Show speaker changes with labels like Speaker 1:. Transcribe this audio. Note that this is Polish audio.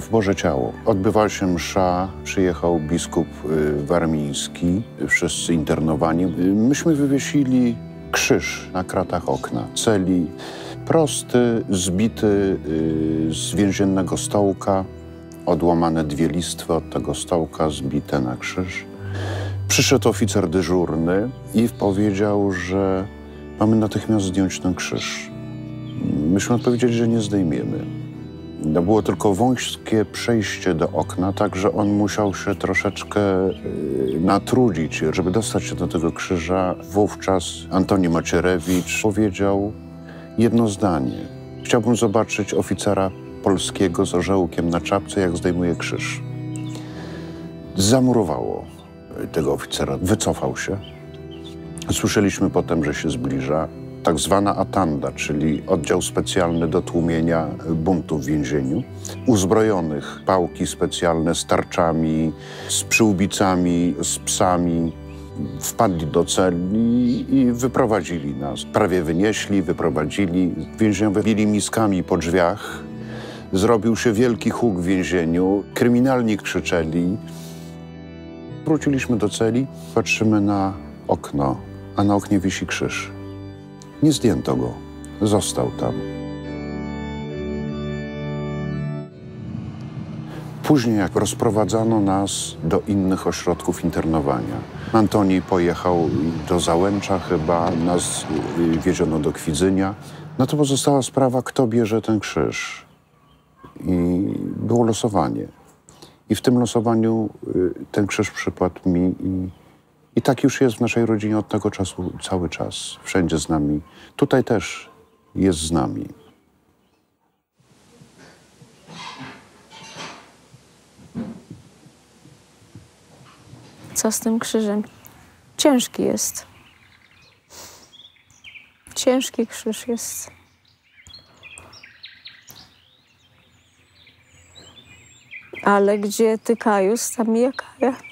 Speaker 1: w Boże Ciało. Odbywała się msza, przyjechał biskup y, warmiński, wszyscy internowani. Y, Myśmy wywiesili krzyż na kratach okna, celi, prosty, zbity y, z więziennego stołka, odłamane dwie listwy od tego stołka, zbite na krzyż. Przyszedł oficer dyżurny i powiedział, że mamy natychmiast zdjąć ten krzyż. Myśmy odpowiedzieli, że nie zdejmiemy. No było tylko wąskie przejście do okna, tak że on musiał się troszeczkę y, natrudzić, żeby dostać się do tego krzyża. Wówczas Antoni Macierewicz powiedział jedno zdanie. Chciałbym zobaczyć oficera polskiego z orzełkiem na czapce, jak zdejmuje krzyż. Zamurowało tego oficera, wycofał się. Słyszeliśmy potem, że się zbliża tak zwana atanda, czyli oddział specjalny do tłumienia buntu w więzieniu. Uzbrojonych pałki specjalne z tarczami, z przyłbicami, z psami. Wpadli do celi i wyprowadzili nas. Prawie wynieśli, wyprowadzili. Więźniowie bili miskami po drzwiach. Zrobił się wielki huk w więzieniu. Kryminalni krzyczeli. Wróciliśmy do celi, patrzymy na okno, a na oknie wisi krzyż. Nie zdjęto go, został tam. Później, jak rozprowadzano nas do innych ośrodków internowania, Antoni pojechał do Załęcza chyba, nas wieziono do Kwidzynia. No to pozostała sprawa, kto bierze ten krzyż. I było losowanie. I w tym losowaniu y, ten krzyż przypadł mi i, i tak już jest w naszej rodzinie od tego czasu cały czas. Wszędzie z nami. Tutaj też jest z nami.
Speaker 2: Co z tym krzyżem? Ciężki jest. Ciężki krzyż jest. Ale gdzie ty Kajus, tam ja Kaja.